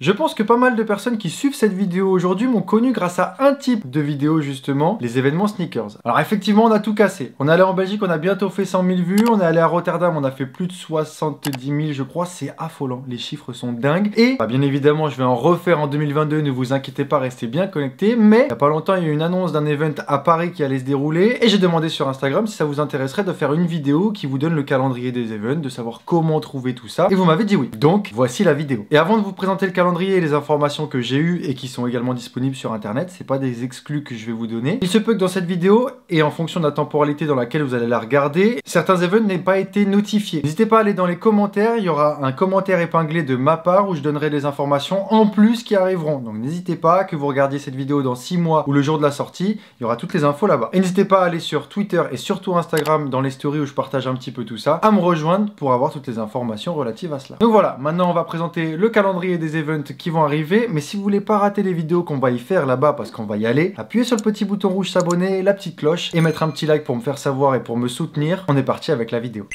Je pense que pas mal de personnes qui suivent cette vidéo aujourd'hui m'ont connu grâce à un type de vidéo justement, les événements sneakers. Alors effectivement on a tout cassé. On est allé en Belgique, on a bientôt fait 100 000 vues, on est allé à Rotterdam, on a fait plus de 70 000 je crois, c'est affolant, les chiffres sont dingues. Et bah, bien évidemment je vais en refaire en 2022, ne vous inquiétez pas, restez bien connectés. Mais il y a pas longtemps il y a eu une annonce d'un event à Paris qui allait se dérouler et j'ai demandé sur Instagram si ça vous intéresserait de faire une vidéo qui vous donne le calendrier des events, de savoir comment trouver tout ça. Et vous m'avez dit oui. Donc voici la vidéo. Et avant de vous présenter le calendrier et les informations que j'ai eues et qui sont également disponibles sur internet, c'est pas des exclus que je vais vous donner. Il se peut que dans cette vidéo, et en fonction de la temporalité dans laquelle vous allez la regarder, certains events n'aient pas été notifiés. N'hésitez pas à aller dans les commentaires, il y aura un commentaire épinglé de ma part où je donnerai des informations en plus qui arriveront. Donc n'hésitez pas, que vous regardiez cette vidéo dans 6 mois ou le jour de la sortie, il y aura toutes les infos là-bas. Et n'hésitez pas à aller sur Twitter et surtout Instagram dans les stories où je partage un petit peu tout ça, à me rejoindre pour avoir toutes les informations relatives à cela. Donc voilà, maintenant on va présenter le calendrier des qui vont arriver mais si vous voulez pas rater les vidéos qu'on va y faire là-bas, parce qu'on va y aller, appuyez sur le petit bouton rouge s'abonner, la petite cloche, et mettre un petit like pour me faire savoir et pour me soutenir. On est parti avec la vidéo.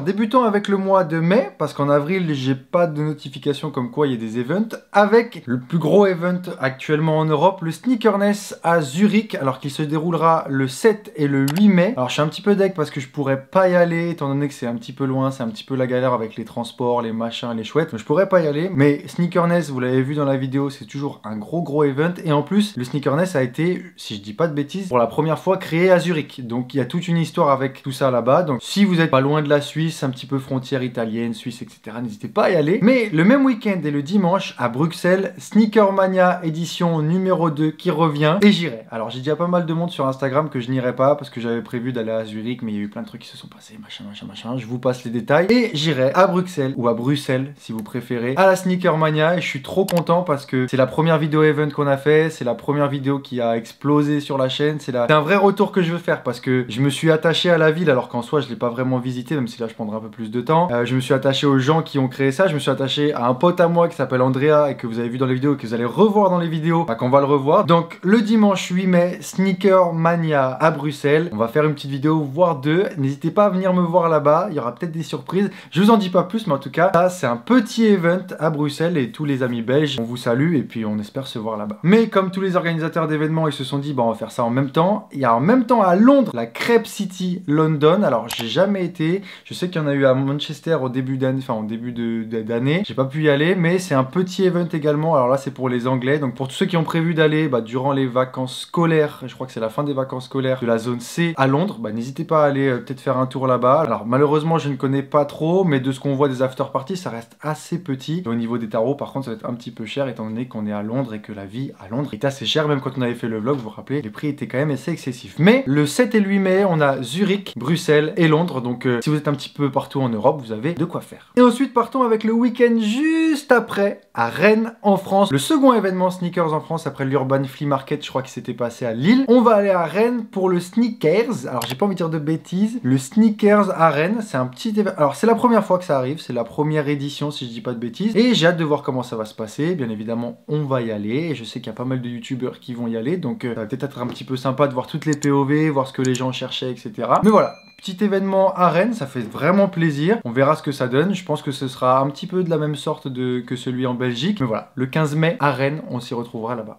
Alors, débutons avec le mois de mai, parce qu'en avril, j'ai pas de notification comme quoi il y a des events, avec le plus gros event actuellement en Europe, le Sneakerness à Zurich, alors qu'il se déroulera le 7 et le 8 mai. Alors, je suis un petit peu deck parce que je pourrais pas y aller, étant donné que c'est un petit peu loin, c'est un petit peu la galère avec les transports, les machins, les chouettes, je pourrais pas y aller. Mais Sneakerness, vous l'avez vu dans la vidéo, c'est toujours un gros gros event, et en plus, le Sneakerness a été, si je dis pas de bêtises, pour la première fois créé à Zurich. Donc, il y a toute une histoire avec tout ça là-bas. Donc, si vous êtes pas loin de la Suisse, un petit peu frontière italienne, Suisse, etc. N'hésitez pas à y aller. Mais le même week-end et le dimanche, à Bruxelles, Sneaker Mania édition numéro 2 qui revient et j'irai. Alors j'ai déjà pas mal de monde sur Instagram que je n'irai pas parce que j'avais prévu d'aller à Zurich, mais il y a eu plein de trucs qui se sont passés, machin, machin, machin. Je vous passe les détails. Et j'irai à Bruxelles, ou à Bruxelles si vous préférez, à la Sneaker Mania et je suis trop content parce que c'est la première vidéo event qu'on a fait, c'est la première vidéo qui a explosé sur la chaîne, c'est un vrai retour que je veux faire parce que je me suis attaché à la ville alors qu'en soi je l'ai pas vraiment visité, même si là je prends un peu plus de temps. Euh, je me suis attaché aux gens qui ont créé ça. Je me suis attaché à un pote à moi qui s'appelle Andrea et que vous avez vu dans les vidéos que vous allez revoir dans les vidéos. Bah, qu'on va le revoir. Donc le dimanche 8 mai, Sneaker Mania à Bruxelles. On va faire une petite vidéo, voire deux. N'hésitez pas à venir me voir là-bas. Il y aura peut-être des surprises. Je vous en dis pas plus, mais en tout cas, ça c'est un petit event à Bruxelles et tous les amis belges, on vous salue et puis on espère se voir là-bas. Mais comme tous les organisateurs d'événements, ils se sont dit, bah on va faire ça en même temps. Il y a en même temps à Londres la Crepe City London. Alors j'ai jamais été. Je sais qu'il y en a eu à Manchester au début d'année, enfin au début d'année. J'ai pas pu y aller, mais c'est un petit event également. Alors là, c'est pour les Anglais. Donc pour tous ceux qui ont prévu d'aller bah, durant les vacances scolaires, je crois que c'est la fin des vacances scolaires de la zone C à Londres, bah, n'hésitez pas à aller euh, peut-être faire un tour là-bas. Alors malheureusement, je ne connais pas trop, mais de ce qu'on voit des after parties, ça reste assez petit. au niveau des tarots, par contre, ça va être un petit peu cher étant donné qu'on est à Londres et que la vie à Londres est assez chère. Même quand on avait fait le vlog, vous vous rappelez, les prix étaient quand même assez excessifs. Mais le 7 et 8 mai, on a Zurich, Bruxelles et Londres. Donc euh, si vous êtes un petit peu partout en Europe, vous avez de quoi faire. Et ensuite, partons avec le week-end juste après, à Rennes, en France. Le second événement sneakers en France après l'Urban Flea Market, je crois qu'il s'était passé à Lille. On va aller à Rennes pour le Sneakers. Alors, j'ai pas envie de dire de bêtises. Le Sneakers à Rennes, c'est un petit événement. Alors, c'est la première fois que ça arrive. C'est la première édition, si je dis pas de bêtises. Et j'ai hâte de voir comment ça va se passer. Bien évidemment, on va y aller. Je sais qu'il y a pas mal de youtubeurs qui vont y aller. Donc, euh, ça va peut-être être un petit peu sympa de voir toutes les POV, voir ce que les gens cherchaient, etc. Mais voilà, Petit événement à Rennes, ça fait plaisir. On verra ce que ça donne. Je pense que ce sera un petit peu de la même sorte que celui en Belgique. Mais voilà, le 15 mai à Rennes, on s'y retrouvera là-bas.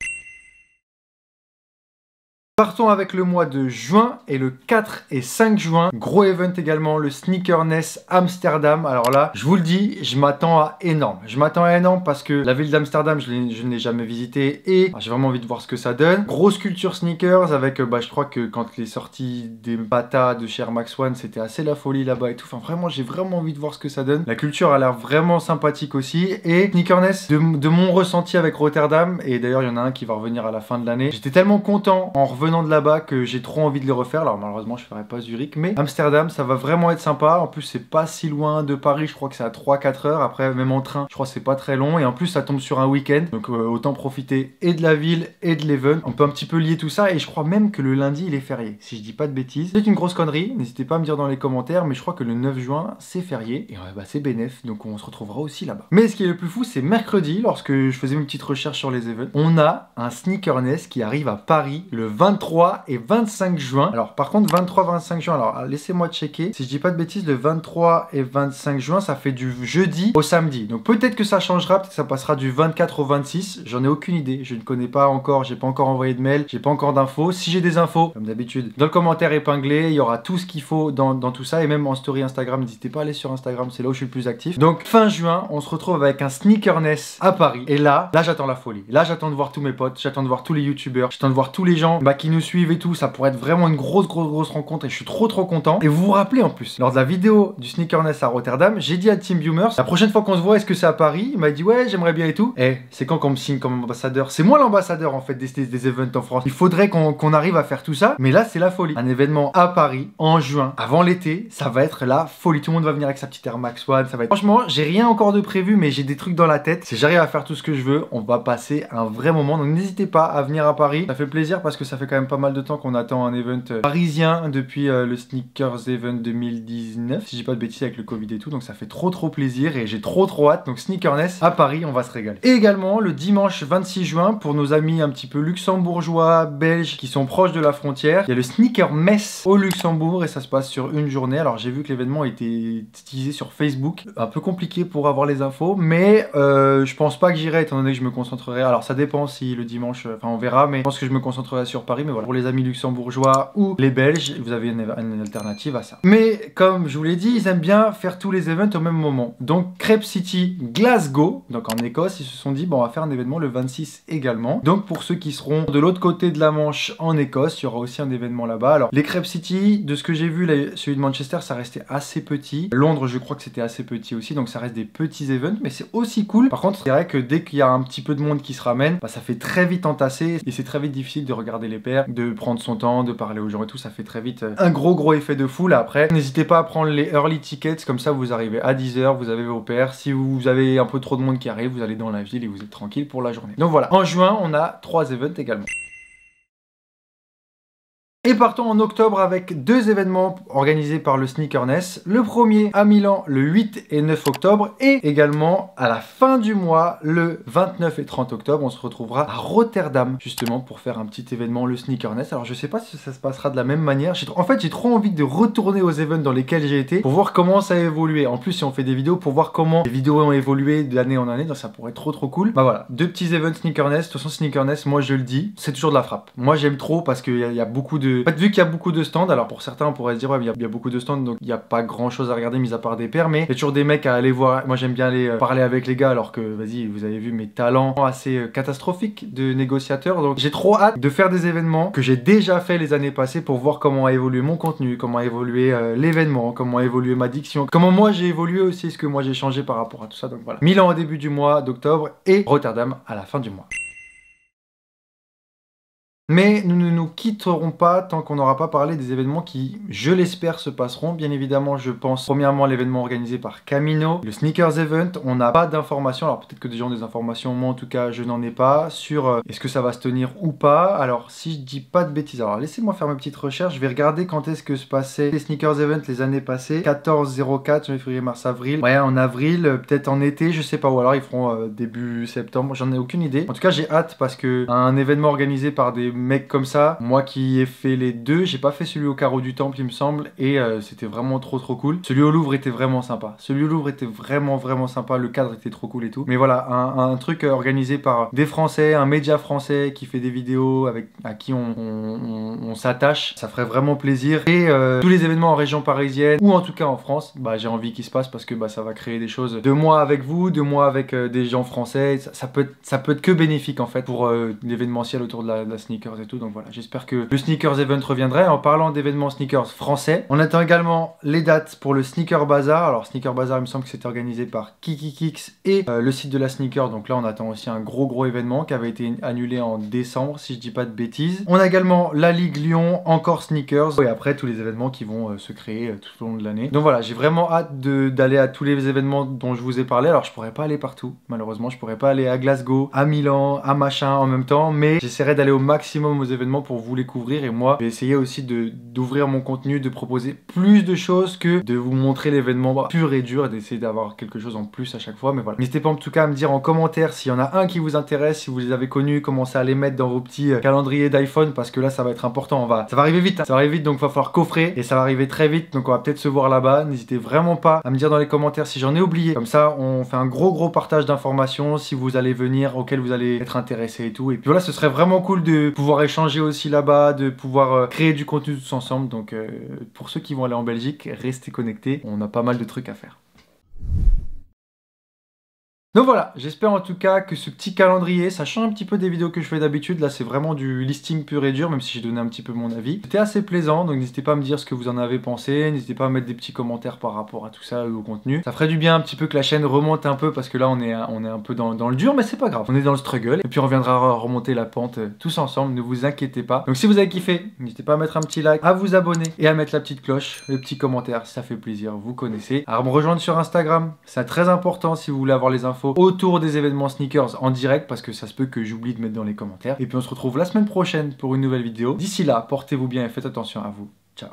Partons avec le mois de juin et le 4 et 5 juin. Gros event également, le Sneakerness Amsterdam. Alors là, je vous le dis, je m'attends à énorme. Je m'attends à énorme parce que la ville d'Amsterdam, je, ne l'ai jamais visité et j'ai vraiment envie de voir ce que ça donne. Grosse culture sneakers avec, euh, bah, je crois que quand les sorties des Bata de chez Max One, c'était assez la folie là-bas et tout. Enfin, vraiment, j'ai vraiment envie de voir ce que ça donne. La culture a l'air vraiment sympathique aussi. Et Sneakerness, de, de mon ressenti avec Rotterdam, et d'ailleurs, il y en a un qui va revenir à la fin de l'année, j'étais tellement content en revenant de là-bas que j'ai trop envie de les refaire. Alors malheureusement je ferai pas Zurich, mais Amsterdam ça va vraiment être sympa. En plus c'est pas si loin de Paris, je crois que c'est à 3-4 heures. Après même en train, je crois que c'est pas très long. Et en plus ça tombe sur un week-end, donc euh, autant profiter et de la ville et de l'event. On peut un petit peu lier tout ça et je crois même que le lundi il est férié, si je dis pas de bêtises. C'est une grosse connerie, n'hésitez pas à me dire dans les commentaires, mais je crois que le 9 juin c'est férié et bah, c'est bénéf, donc on se retrouvera aussi là-bas. Mais ce qui est le plus fou c'est mercredi, lorsque je faisais une petite recherche sur les events, on a un sneakerness qui arrive à Paris le 23 23 et 25 juin. Alors par contre 23-25 juin, alors laissez-moi checker. Si je dis pas de bêtises, le 23 et 25 juin, ça fait du jeudi au samedi. Donc peut-être que ça changera, peut-être que ça passera du 24 au 26. J'en ai aucune idée. Je ne connais pas encore, j'ai pas encore envoyé de mail, j'ai pas encore d'infos. Si j'ai des infos, comme d'habitude, dans le commentaire épinglé, il y aura tout ce qu'il faut dans, tout ça. Et même en story Instagram, n'hésitez pas à aller sur Instagram, c'est là où je suis le plus actif. Donc fin juin, on se retrouve avec un sneakerness à Paris. Et là, là j'attends la folie. Là j'attends de voir tous mes potes, j'attends de voir tous les youtubeurs, j'attends de voir tous les gens bah, nous suivent et tout. Ça pourrait être vraiment une grosse, grosse, grosse rencontre et je suis trop, trop content. Et vous vous rappelez en plus, lors de la vidéo du sneakerness à Rotterdam, j'ai dit à Team Viewers, la prochaine fois qu'on se voit, est-ce que c'est à Paris? Il m'a dit ouais, j'aimerais bien et tout. Et eh, c'est quand qu'on me signe comme ambassadeur? C'est moi l'ambassadeur en fait des, des, events en France. Il faudrait qu'on arrive à faire tout ça. Mais là, c'est la folie. Un événement à Paris en juin, avant l'été, ça va être la folie. Tout le monde va venir avec sa petite Air Max One. Ça va être... Franchement, j'ai rien encore de prévu, mais j'ai des trucs dans la tête. Si j'arrive à faire tout ce que je veux, on va passer un vrai moment. Donc n'hésitez pas à venir à Paris. Ça fait plaisir parce que ça fait quand même pas mal de temps qu'on attend un event euh, parisien depuis euh, le Sneakers Event 2019. Si j'ai pas de bêtises avec le Covid et tout. Donc ça fait trop trop plaisir et j'ai trop trop hâte. Donc Sneakerness à Paris, on va se régaler. Et également le dimanche 26 juin pour nos amis un petit peu luxembourgeois, belges qui sont proches de la frontière. Il y a le Sneaker Mess au Luxembourg et ça se passe sur une journée. Alors j'ai vu que l'événement était utilisé sur Facebook. Un peu compliqué pour avoir les infos, mais euh, je pense pas que j'irai étant donné que je me concentrerai. Alors ça dépend si le dimanche, enfin on verra, mais je pense que je me concentrerai sur Paris. Mais voilà, pour les amis luxembourgeois ou les Belges, vous avez une, alternative à ça. Mais comme je vous l'ai dit, ils aiment bien faire tous les events au même moment. Donc Crepe City, Glasgow, donc en Écosse, ils se sont dit bon on va faire un événement le 26 également. Donc pour ceux qui seront de l'autre côté de la Manche en Écosse, il y aura aussi un événement là-bas. Alors les Crepe City, de ce que j'ai vu, celui de Manchester, ça restait assez petit. Londres, je crois que c'était assez petit aussi, donc ça reste des petits events, mais c'est aussi cool. Par contre, c'est vrai que dès qu'il y a un petit peu de monde qui se ramène, bah, ça fait très vite entasser et c'est très vite difficile de regarder les de prendre son temps, de parler aux gens et tout. Ça fait très vite euh, un gros gros effet de foule. Après, n'hésitez pas à prendre les early tickets, comme ça vous arrivez à 10h, vous avez vos paires. Si vous avez un peu trop de monde qui arrive, vous allez dans la ville et vous êtes tranquille pour la journée. Donc voilà, en juin, on a trois events également. Et partons en octobre avec deux événements organisés par le Sneakerness. Le premier à Milan le 8 et 9 octobre et également à la fin du mois le 29 et 30 octobre on se retrouvera à Rotterdam justement pour faire un petit événement le Sneakerness. Alors je sais pas si ça se passera de la même manière. En fait j'ai trop envie de retourner aux événements dans lesquels j'ai été pour voir comment ça a évolué. En plus si on fait des vidéos pour voir comment les vidéos ont évolué d'année en année donc ça pourrait être trop trop cool. Bah voilà, deux petits événements Sneakerness. De toute façon Sneakerness moi je le dis c'est toujours de la frappe. Moi j'aime trop parce qu'il y, a beaucoup de en fait, vu qu'il y a beaucoup de stands, alors pour certains, on pourrait se dire, ouais, il y, a beaucoup de stands, donc il n'y a pas grand chose à regarder, mis à part des paires, mais il y a toujours des mecs à aller voir. Moi, j'aime bien aller euh, parler avec les gars, alors que, vas-y, vous avez vu mes talents assez euh, catastrophiques de négociateur. Donc, j'ai trop hâte de faire des événements que j'ai déjà fait les années passées pour voir comment a évolué mon contenu, comment a évolué euh, l'événement, comment a évolué ma diction, comment moi j'ai évolué aussi, ce que moi j'ai changé par rapport à tout ça. Donc voilà. Milan au début du mois d'octobre et Rotterdam à la fin du mois. Mais nous ne nous quitterons pas tant qu'on n'aura pas parlé des événements qui, je l'espère, se passeront. Bien évidemment, je pense premièrement à l'événement organisé par Camino, le Sneakers Event. On n'a pas d'informations, alors peut-être que des gens ont des informations, moi en tout cas je n'en ai pas, sur euh, est-ce que ça va se tenir ou pas. Alors si je dis pas de bêtises, alors laissez-moi faire ma petite recherche, je vais regarder quand est-ce que se passaient les Sneakers Event les années passées. 14, 04, février, mars, avril. Ouais, en avril, euh, peut-être en été, je sais pas, ou alors ils feront euh, début septembre, j'en ai aucune idée. En tout cas, j'ai hâte parce que un événement organisé par des mec comme ça. Moi qui ai fait les deux, j'ai pas fait celui au carreau du temple, il me semble, et euh, c'était vraiment trop trop cool. Celui au Louvre était vraiment sympa. Celui au Louvre était vraiment vraiment sympa, le cadre était trop cool et tout. Mais voilà, un, truc organisé par des Français, un média français qui fait des vidéos avec à qui on, s'attache, ça ferait vraiment plaisir. Et euh, tous les événements en région parisienne ou en tout cas en France, bah j'ai envie qu'ils se passent parce que bah ça va créer des choses de moi avec vous, de moi avec euh, des gens français. Ça, peut être, ça peut être que bénéfique en fait pour l'événementiel autour de la, de la et tout. Donc voilà, j'espère que le Sneakers Event reviendrait. En parlant d'événements sneakers français, on attend également les dates pour le Sneaker Bazaar. Alors Sneaker Bazaar, il me semble que c'était organisé par KikiKix et euh, le site de la sneaker. Donc là, on attend aussi un gros gros événement qui avait été annulé en décembre, si je dis pas de bêtises. On a également la Ligue Lyon, encore sneakers, et après tous les événements qui vont euh, se créer euh, tout au long de l'année. Donc voilà, j'ai vraiment hâte d'aller à tous les événements dont je vous ai parlé. Alors je pourrais pas aller partout, malheureusement, je pourrais pas aller à Glasgow, à Milan, à machin en même temps, mais j'essaierai d'aller au maximum maximum aux événements pour vous les couvrir. Et moi, je vais essayer aussi d'ouvrir mon contenu, de proposer plus de choses que de vous montrer l'événement pur et dur d'essayer d'avoir quelque chose en plus à chaque fois. Mais voilà. N'hésitez pas en tout cas à me dire en commentaire s'il y en a un qui vous intéresse, si vous les avez connus, commencez à les mettre dans vos petits euh, calendriers d'iPhone parce que là, ça va être important. On va, ça va arriver vite. Hein. Ça va arriver vite, donc va falloir coffrer et ça va arriver très vite. Donc on va peut-être se voir là-bas. N'hésitez vraiment pas à me dire dans les commentaires si j'en ai oublié. Comme ça, on fait un gros gros partage d'informations si vous allez venir, auquel vous allez être intéressé et tout. Et puis voilà, ce serait vraiment cool de pouvoir échanger aussi là-bas, de pouvoir euh, créer du contenu tous ensemble. Donc euh, pour ceux qui vont aller en Belgique, restez connectés. On a pas mal de trucs à faire. Donc voilà, j'espère en tout cas que ce petit calendrier, ça change un petit peu des vidéos que je fais d'habitude. Là, c'est vraiment du listing pur et dur, même si j'ai donné un petit peu mon avis. C'était assez plaisant, donc n'hésitez pas à me dire ce que vous en avez pensé. N'hésitez pas à mettre des petits commentaires par rapport à tout ça au contenu. Ça ferait du bien un petit peu que la chaîne remonte un peu parce que là, on est, on est un peu dans, le dur, mais c'est pas grave. On est dans le struggle et puis on reviendra remonter la pente euh, tous ensemble. Ne vous inquiétez pas. Donc si vous avez kiffé, n'hésitez pas à mettre un petit like, à vous abonner et à mettre la petite cloche, le petit commentaire, ça fait plaisir. Vous connaissez. Alors me rejoindre sur Instagram, c'est très important si vous voulez avoir les autour des événements sneakers en direct parce que ça se peut que j'oublie de mettre dans les commentaires. Et puis on se retrouve la semaine prochaine pour une nouvelle vidéo. D'ici là, portez-vous bien et faites attention à vous. Ciao